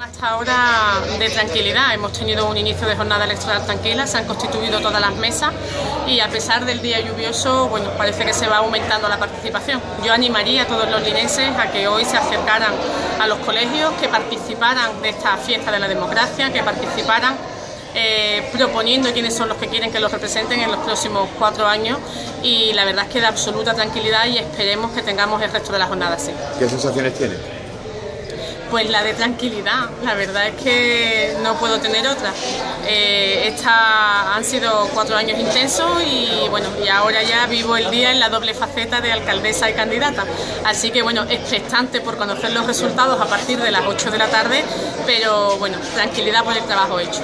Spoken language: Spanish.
Hasta ahora de tranquilidad, hemos tenido un inicio de jornada electoral tranquila, se han constituido todas las mesas y a pesar del día lluvioso, bueno, parece que se va aumentando la participación. Yo animaría a todos los linenses a que hoy se acercaran a los colegios, que participaran de esta fiesta de la democracia, que participaran eh, proponiendo quiénes son los que quieren que los representen en los próximos cuatro años y la verdad es que da absoluta tranquilidad y esperemos que tengamos el resto de la jornada así. ¿Qué sensaciones tienes? Pues la de tranquilidad, la verdad es que no puedo tener otra. Eh, esta, han sido cuatro años intensos y bueno, y ahora ya vivo el día en la doble faceta de alcaldesa y candidata. Así que bueno, expectante por conocer los resultados a partir de las 8 de la tarde, pero bueno, tranquilidad por el trabajo hecho.